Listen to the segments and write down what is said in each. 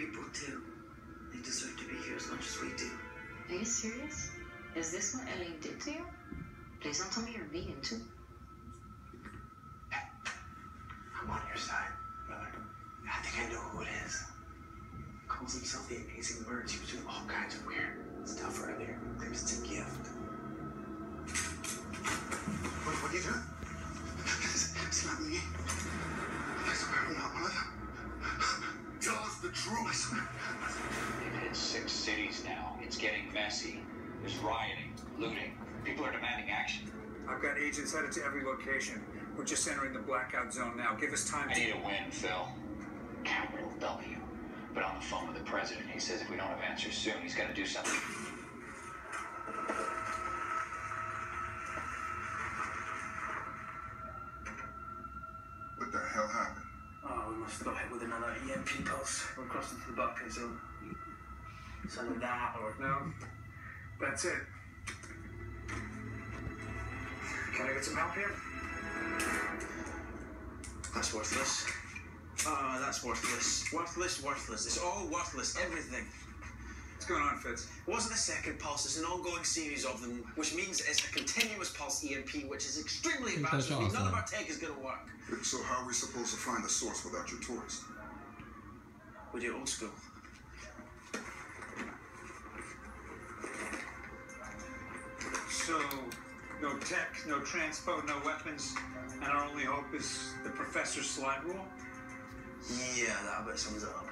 people too. They deserve to be here as much as we do. Are you serious? Is this what Ellie did to you? Please don't tell me you're vegan too. I'm on your side, brother. I think I know who it is. Calls himself the Amazing Birds. He was doing all kinds of weird stuff earlier. Claims it's a truth. I swear. They've hit six cities now. It's getting messy. There's rioting, looting. People are demanding action. I've got agents headed to every location. We're just entering the blackout zone now. Give us time I to. need a win, Phil. Capital W. But on the phone with the president, he says if we don't have answers soon, he's got to do something. Got hit with another EMP pulse. We're crossing to the Barclay zone. Something that, or No, that's it. Can I get some help here? That's worthless. Ah, that's worthless. Worthless, worthless. It's all worthless. Everything. What's going on, Fitz? It wasn't a second pulse, it's an ongoing series of them, which means it's a continuous pulse EMP, which is extremely Okay, advanced. so which means None of our tech is going to work. So how are we supposed to find the source without your tourist? We do old school. So, no tech, no transpo, no weapons, and our only hope is the professor's slide rule? Yeah, that about sums it up.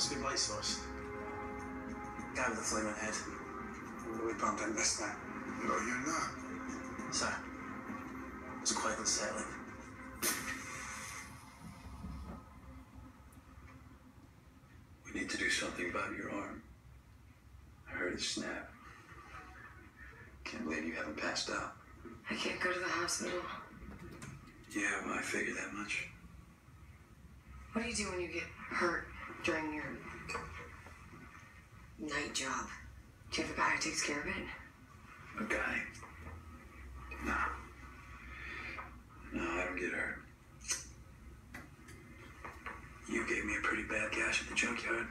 You know, it's a good light source. Guy with the flaming head. I'm really bummed I missed that. No, you're not. Sir, it's quite unsettling. We need to do something about your arm. I heard it snap. Can't believe you haven't passed out. I can't go to the hospital. Yeah, well, I figured that much. What do you do when you get hurt during your night job? Do you have a guy who takes care of it? A guy? No. No, I don't get hurt. You gave me a pretty bad gash at the junkyard.